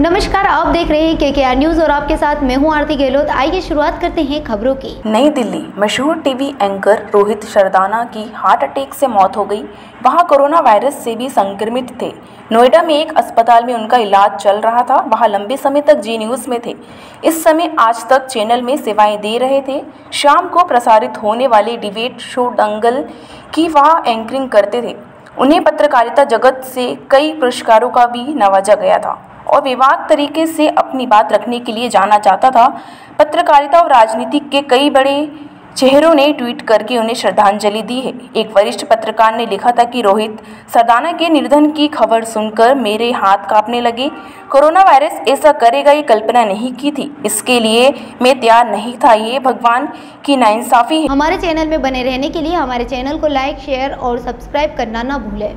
नमस्कार, आप देख रहे हैं के के आर न्यूज़ और आपके साथ मैं हूँ आरती गहलोत। आइए शुरुआत करते हैं खबरों की। नई दिल्ली, मशहूर टीवी एंकर रोहित शरदाना की हार्ट अटैक से मौत हो गई। वहाँ कोरोना वायरस से भी संक्रमित थे। नोएडा में एक अस्पताल में उनका इलाज चल रहा था। वहाँ लंबे समय तक जी न्यूज़ में थे। इस समय आज तक चैनल में सेवाएँ दे रहे थे। शाम को प्रसारित होने वाले डिबेट शो दंगल की वहाँ एंकरिंग करते थे। उन्हें पत्रकारिता जगत से कई पुरस्कारों का भी नवाजा गया था। और विवाद तरीके से अपनी बात रखने के लिए जाना चाहता था। पत्रकारिता और राजनीति के कई बड़े चेहरों ने ट्वीट करके उन्हें श्रद्धांजलि दी है। एक वरिष्ठ पत्रकार ने लिखा था कि रोहित, सरदाना के निर्धन की खबर सुनकर मेरे हाथ कांपने लगे। कोरोना वायरस ऐसा करेगा ये कल्पना नहीं की थी। इसके लिए मैं तैयार नहीं था। ये भगवान की नाइंसाफ़ी है। हमारे चैनल में बने रहने के लिए हमारे चैनल को लाइक, शेयर और सब्सक्राइब करना ना भूलें।